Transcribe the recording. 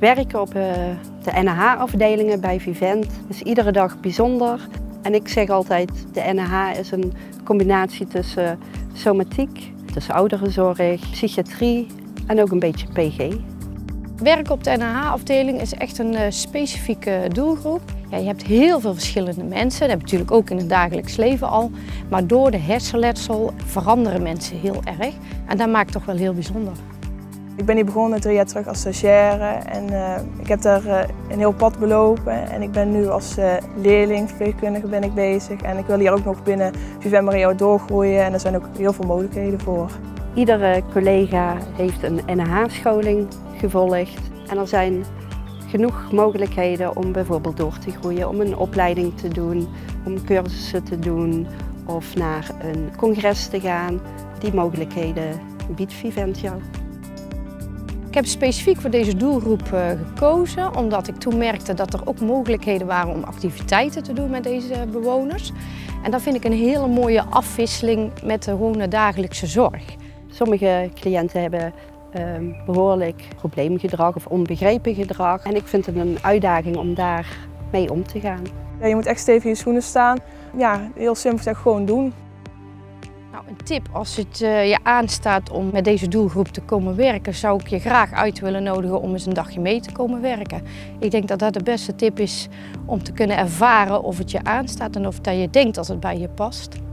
Werken op uh, de NH-afdelingen bij Vivent is iedere dag bijzonder. En ik zeg altijd, de NH is een combinatie tussen somatiek, tussen ouderenzorg, psychiatrie en ook een beetje PG. Werken op de NH-afdeling is echt een uh, specifieke doelgroep. Ja, je hebt heel veel verschillende mensen, dat heb je natuurlijk ook in het dagelijks leven al. Maar door de hersenletsel veranderen mensen heel erg. En dat maakt het toch wel heel bijzonder. Ik ben hier begonnen drie jaar terug als stagiaire en uh, ik heb daar uh, een heel pad belopen. En ik ben nu als uh, leerling, verpleegkundige ben ik bezig. En ik wil hier ook nog binnen Vivent Mario doorgroeien en er zijn ook heel veel mogelijkheden voor. Iedere collega heeft een NH-scholing gevolgd en er zijn genoeg mogelijkheden om bijvoorbeeld door te groeien, om een opleiding te doen, om cursussen te doen of naar een congres te gaan. Die mogelijkheden biedt Vivent jou. Ik heb specifiek voor deze doelgroep uh, gekozen omdat ik toen merkte dat er ook mogelijkheden waren om activiteiten te doen met deze bewoners. En dat vind ik een hele mooie afwisseling met de gewone dagelijkse zorg. Sommige cliënten hebben uh, behoorlijk probleemgedrag of onbegrepen gedrag. En ik vind het een uitdaging om daar mee om te gaan. Ja, je moet echt stevig in je schoenen staan. Ja, heel simpel zeg gewoon doen. Nou, een tip als het uh, je aanstaat om met deze doelgroep te komen werken, zou ik je graag uit willen nodigen om eens een dagje mee te komen werken. Ik denk dat dat de beste tip is om te kunnen ervaren of het je aanstaat en of dat je denkt dat het bij je past.